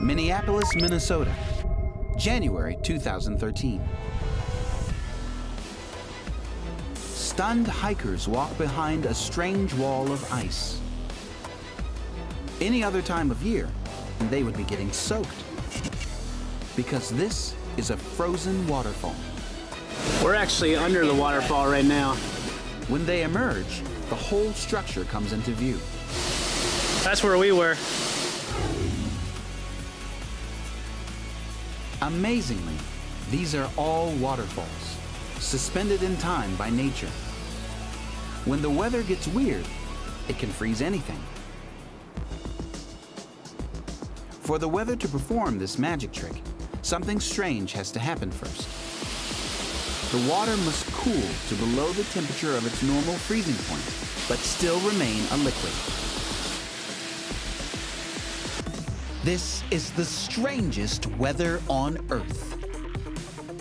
Minneapolis, Minnesota, January 2013. Stunned hikers walk behind a strange wall of ice. Any other time of year, they would be getting soaked. Because this is a frozen waterfall. We're actually under the waterfall right now. When they emerge, the whole structure comes into view. That's where we were. Amazingly, these are all waterfalls, suspended in time by nature. When the weather gets weird, it can freeze anything. For the weather to perform this magic trick, something strange has to happen first. The water must cool to below the temperature of its normal freezing point, but still remain a liquid. This is the strangest weather on Earth.